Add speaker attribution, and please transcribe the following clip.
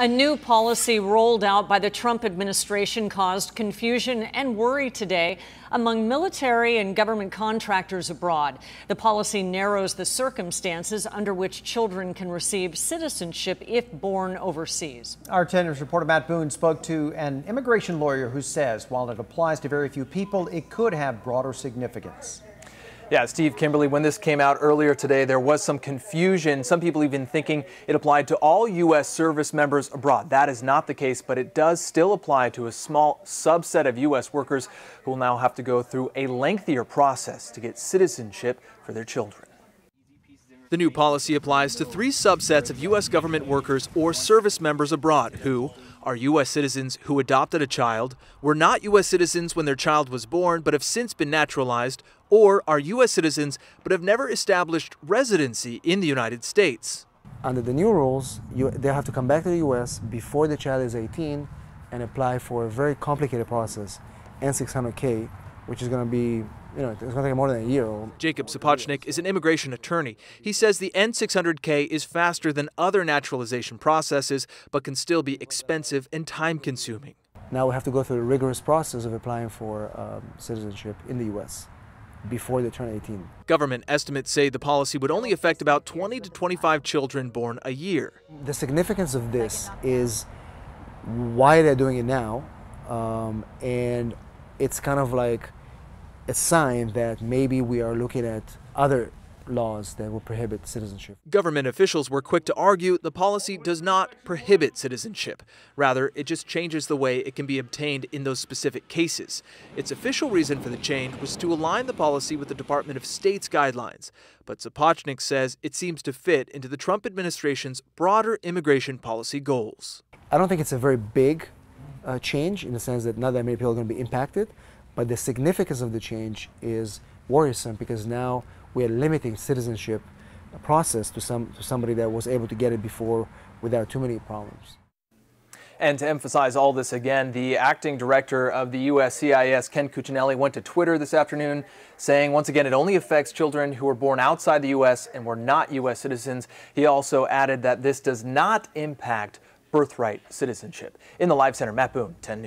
Speaker 1: A new policy rolled out by the Trump administration caused confusion and worry today among military and government contractors abroad. The policy narrows the circumstances under which children can receive citizenship if born overseas.
Speaker 2: Our 10 News reporter Matt Boone spoke to an immigration lawyer who says while it applies to very few people, it could have broader significance.
Speaker 3: Yeah, Steve Kimberly, when this came out earlier today, there was some confusion. Some people even thinking it applied to all U.S. service members abroad. That is not the case, but it does still apply to a small subset of U.S. workers who will now have to go through a lengthier process to get citizenship for their children. The new policy applies to three subsets of U.S. government workers or service members abroad who are U.S. citizens who adopted a child, were not U.S. citizens when their child was born but have since been naturalized, or are U.S. citizens but have never established residency in the United States.
Speaker 4: Under the new rules, you, they have to come back to the U.S. before the child is 18 and apply for a very complicated process, N600K, which is going to be you know, it's going to take more than a year.
Speaker 3: Jacob Sapochnik is an immigration attorney. He says the N600K is faster than other naturalization processes, but can still be expensive and time consuming.
Speaker 4: Now we have to go through the rigorous process of applying for um, citizenship in the U.S. before they turn 18.
Speaker 3: Government estimates say the policy would only affect about 20 to 25 children born a year.
Speaker 4: The significance of this is why they're doing it now, um, and it's kind of like a sign that maybe we are looking at other laws that will prohibit citizenship.
Speaker 3: Government officials were quick to argue the policy does not prohibit citizenship. Rather, it just changes the way it can be obtained in those specific cases. Its official reason for the change was to align the policy with the Department of State's guidelines. But Sapochnik says it seems to fit into the Trump administration's broader immigration policy goals.
Speaker 4: I don't think it's a very big uh, change in the sense that not that many people are going to be impacted. But the significance of the change is worrisome because now we are limiting citizenship process to some to somebody that was able to get it before without too many problems.
Speaker 3: And to emphasize all this again, the acting director of the USCIS, Ken Cuccinelli, went to Twitter this afternoon saying once again it only affects children who were born outside the U.S. and were not U.S. citizens. He also added that this does not impact birthright citizenship. In the Live Center, Matt Boone, 10 News.